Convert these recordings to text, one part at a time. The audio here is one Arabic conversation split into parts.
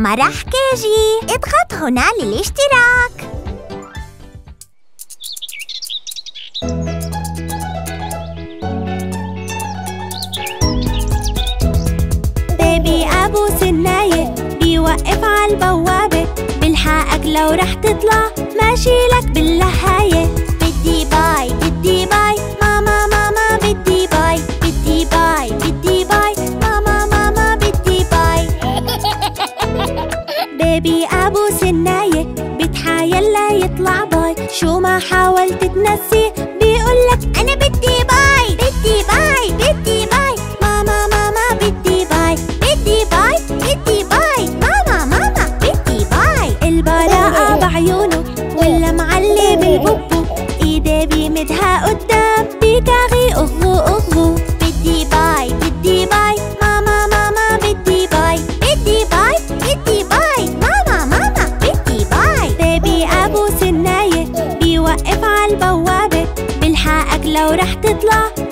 مرح كيجي اضغط هنا للاشتراك بيبي أبو سناية بيوقف عالبوابة بلحقك لو رح تطلع ماشي لك شو ما حاولت تنسي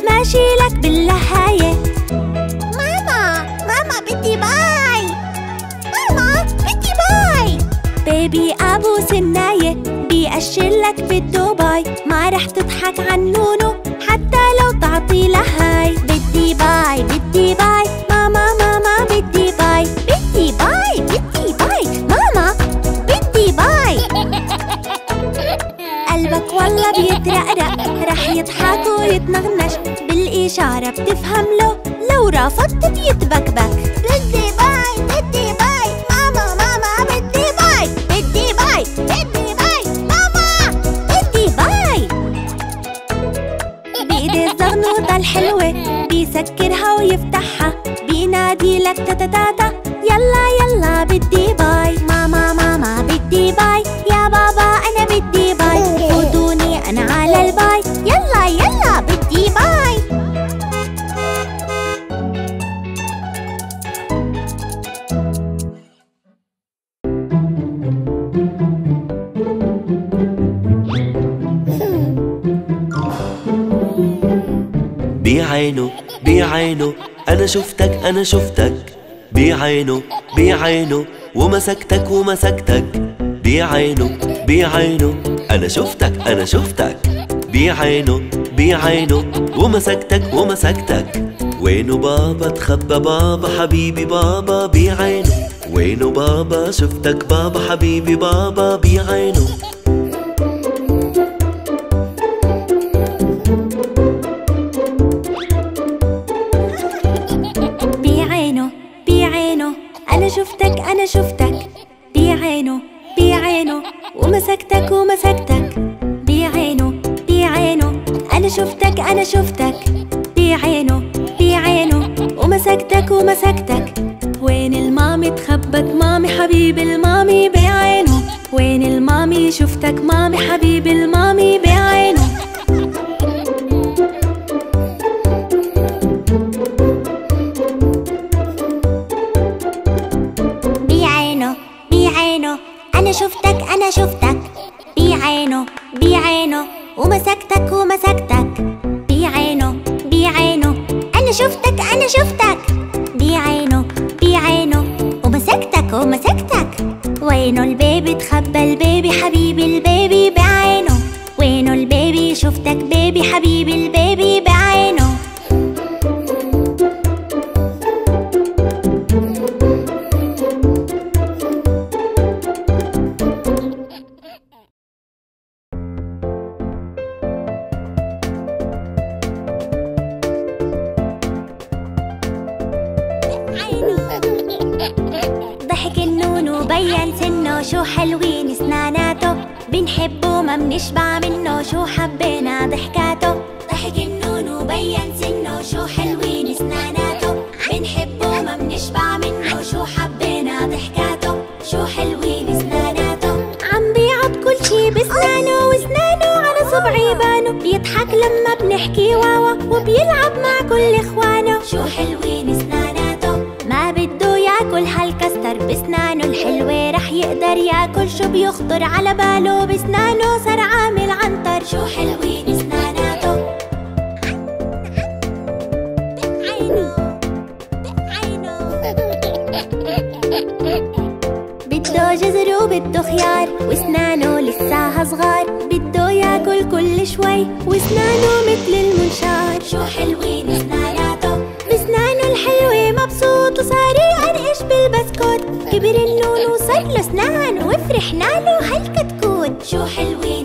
ماشي لك باللهاية ماما ماما بدي bye. ماما بدي bye. baby أبو سناية بيأشر لك بالدبي ما رح تضحك عن نونو حتى لو تعطي لهاي بدي bye بدي bye. ماما ماما بدي bye. بدي bye بدي bye. ماما بدي bye. قلبك والله بيترقرق. رح يضحك ويتنغنش. بالإشارة بتفهم له لو رفضت بيتبكبك بعينه بعينه. أنا شفتك أنا شفتك. بعينه بعينه. ومسكتك ومسكتك. بعينه بعينه. أنا شفتك أنا شفتك. بعينه بعينه. ومسكتك ومسكتك. وينه بابا؟ تخبى بابا. حبيبي بابا بعينه. وينه بابا؟ شفتك بابا. حبيبي بابا بعينه. مامي حبيب المامي بعينه. بعينه بعينه. أنا شفتك أنا شفتك. شو حلوين اسناناته. بنحبه ما بنشبع منه. شو حبينا ضحكاته. ضحك النون وبين سنه. شو حلوين اسناناته. بنحبه ما بنشبع منه. شو حبينا ضحكاته. شو حلوين اسناناته. عم بيعض كل شي بسنانه واسنانه على صبعي بانه بيضحك لما بنحكي واوا وبيلعب مع كل إخوانه. شو حلوين اسناناته. ما بده ياكل هالكستر بسنانه الحلوة رح يقدر ياكل شو بيخطر على باله. بسنانه صار عامل عنتر شو حلوين عينه بده جزر وبده خيار وأسنانه لساها صغار. بده ياكل كل شوي وأسنانه مثل المنشار. شو حلوين وصار له اسنان وفرحنا له هالكتكوت شو حلوين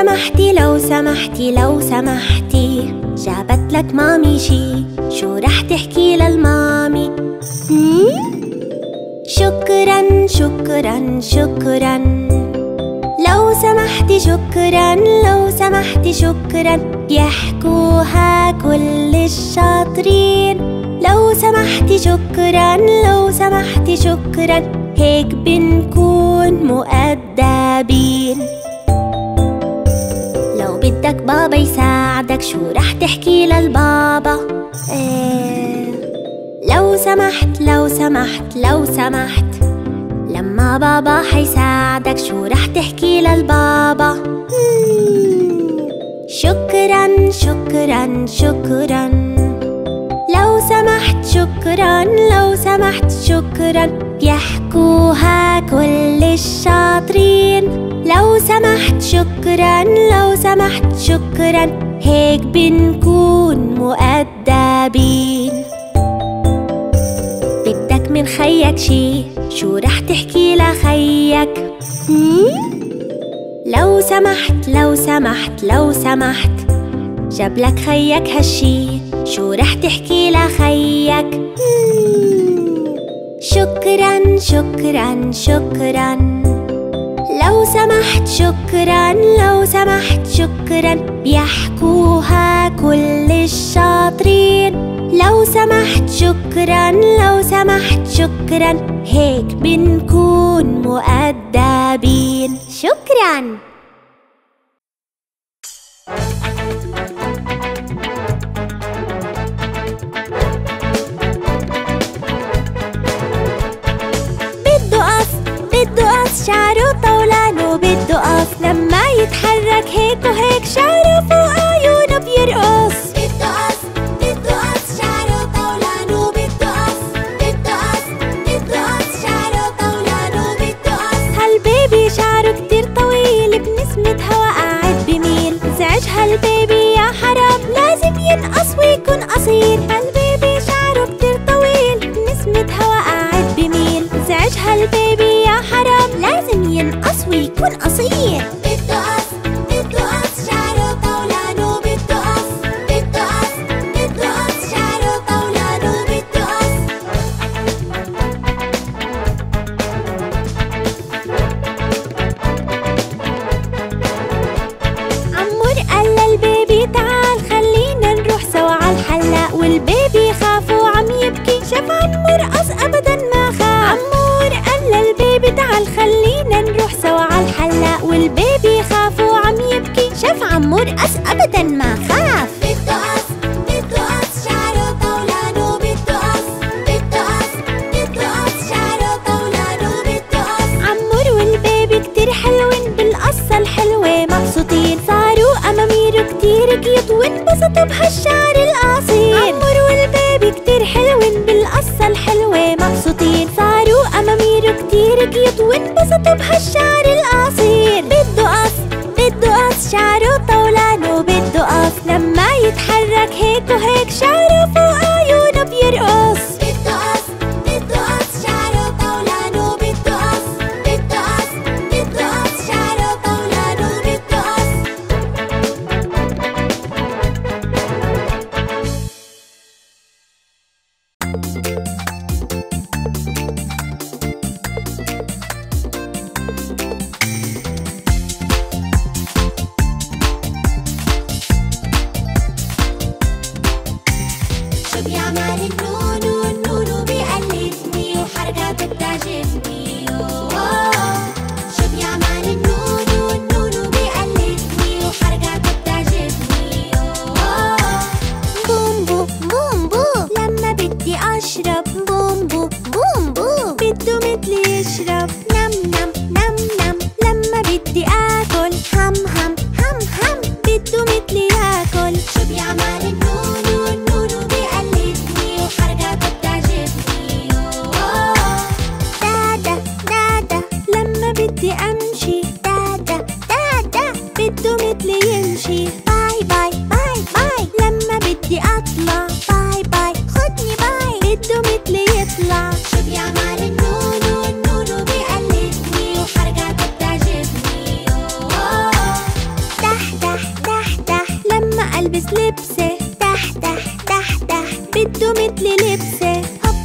سمحتي لو سمحتي لو سمحتي. جابت لك مامي شي. شو رح تحكي للمامي؟ شكرا شكرا شكرا. لو سمحتي شكرا لو سمحتي شكرا. يحكوها كل الشاطرين. لو سمحتي شكرا لو سمحتي شكرا. هيك بنكون مؤدبين. بدك بابا يساعدك. شو رح تحكي للبابا؟ إيه لو سمحت لو سمحت لو سمحت. لما بابا حيساعدك شو رح تحكي للبابا. شكرا شكرا شكرا. لو سمحت شكرا لو سمحت شكرا. بيحكوها كل الشاطرين. لو سمحت شكرا لو سمحت شكرا هيك بنكون مؤدبين. بدك من خيك شي؟ شو رح تحكي لخيك؟ لو سمحت لو سمحت لو سمحت جاب لك خيك هالشي. شو رح تحكي لخيك؟ شكرا شكرا شكرا. لو سمحت شكرا لو سمحت شكرا بيحكوها كل الشاطرين. لو سمحت شكرا لو سمحت شكرا هيك بنكون مؤدبين. شكرا. شعره طولان وبده قص لما يتحرك هيك وهيك شعره فوق عيونه بيرقص بده بده بده بده هالبيبي شعره كتير طويل بنسمة هوا قاعد بميل. زعج هالبيبي والبيبي خاف وعم يبكي شاف عمور قص ابدا ما خاف. عمور قال للبيبي تعال خلينا نروح سوا عالحلاق والبيبي خاف وعم يبكي شاف عمور قص ابدا ما خاف. كتير كيوت وانبسطوا بهالشعر القصير. بده قص بده قص شعره طولان وبده قص. لما يتحرك هيك وهيك شعره فوق عيونه بيرقص.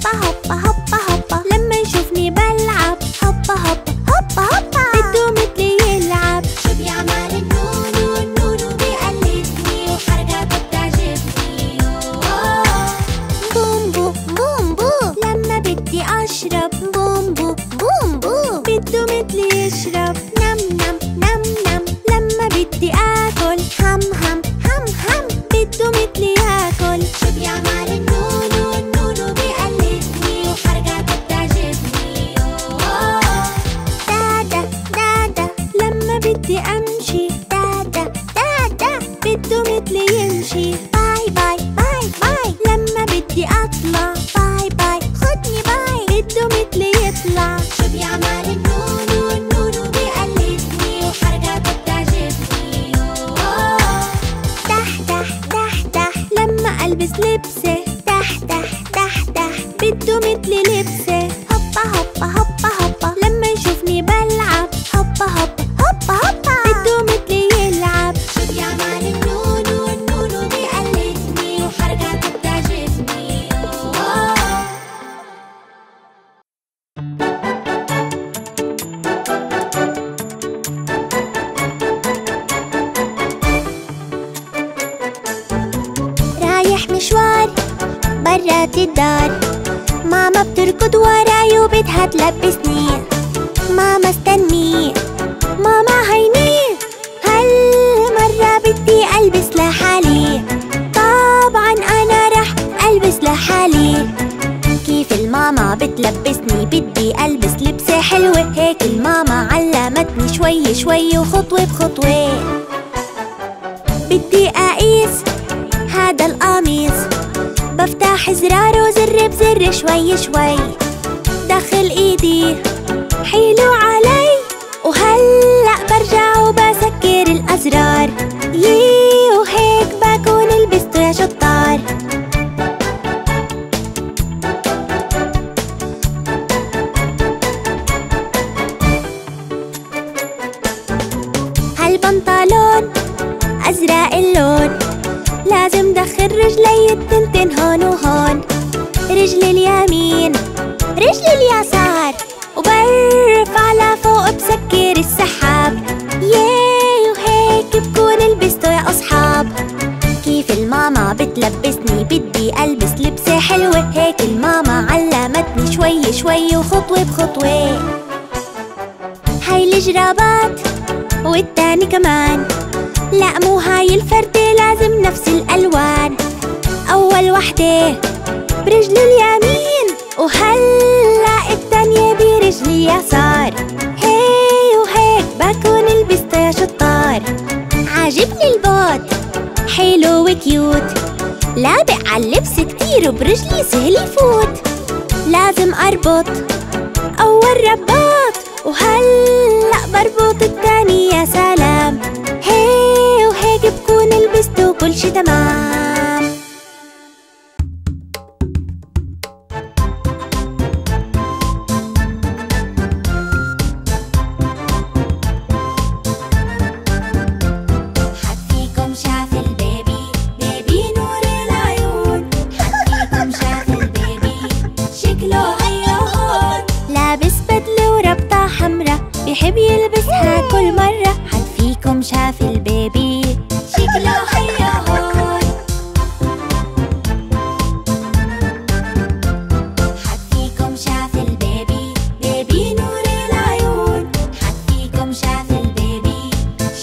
吧好吧好吧 لما بدي شوي شوي وخطوة بخطوة. بدي أقيس هذا القميص. بفتح زراره زر بزر شوي شوي. دخل إيدي هالبنطلون أزرق اللون. لازم دخل رجلي التنتن هون وهون. رجل اليمين رجل اليسار. وبرفع لفوق بسكر السحاب. ياي وهيك بكون لبسته يا أصحاب. كيف الماما بتلبسني؟ بدي ألبس لبسة حلوة. هيك الماما علمتني شوي شوي وخطوة بخطوة. هاي الجرابات والتاني كمان. لا مو هاي الفردة لازم نفس الألوان. أول وحدة برجل اليمين وهلأ التانية برجل اليسار. هي وهيك بكون لبسته يا شطار عاجبني البوت حلو و cute. لابق عاللبس كتير وبرجلي سهل يفوت. لازم أربط أول رباط. وهلأ بربط التاني يا سلام. هي وهيك بكون لبسته وكل شي تمام. شاف ال baby. شكله هيا هون. حد فيكم شاف ال baby. baby نور العيون. حد فيكم شاف ال baby.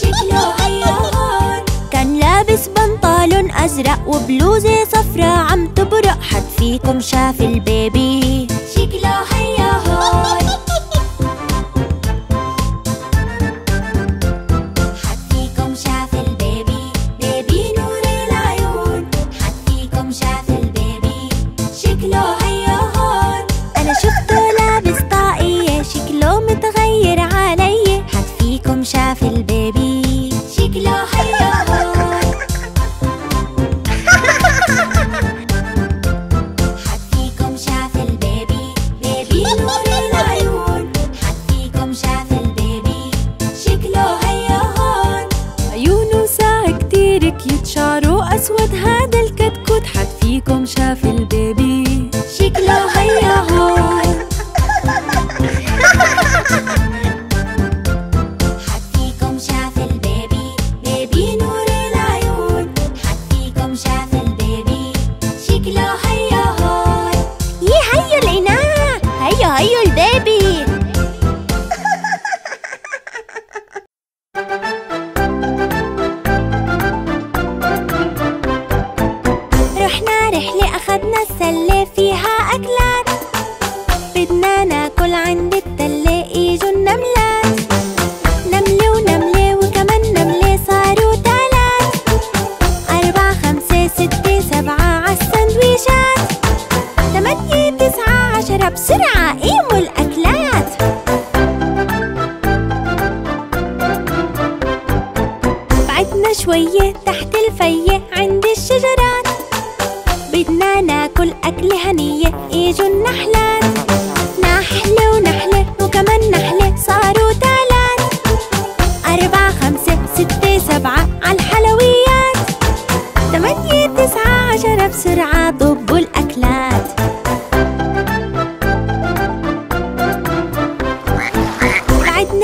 شكله هيا هون. كان لابس بنطلون أزرق وبلوزة صفرا عم تبرق. حد فيكم شاف ال baby.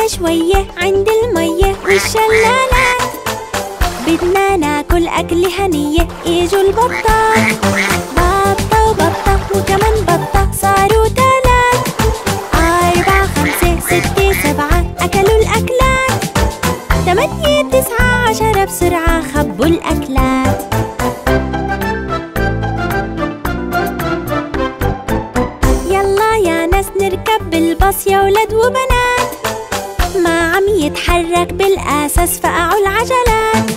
شوية عند المية والشلالات بدنا ناكل أكل هنية إجوا البطات بطة وبطة وكمان بطة صاروا تلات. أربعة خمسة ستة سبعة أكلوا الأكلات. تمانية تسعة عشرة بسرعة خبوا الأكلات. يتحرك بالأساس فقعوا العجلات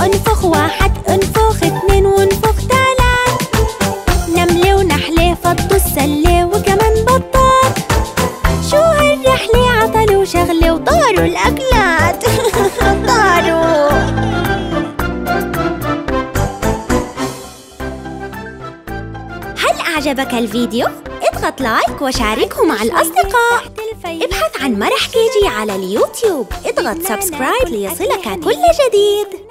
أنفخ واحد أنفخ اتنين وأنفخ تلات نملة ونحلة فضوا السلة وكمان بطات شو هالرحلة؟ عطلوا شغلة وطاروا الأكلات. طاروا هل أعجبك الفيديو؟ اضغط like وشاركه مع الأصدقاء. ابحث عن مرح KG على اليوتيوب. اضغط subscribe ليصلك كل جديد.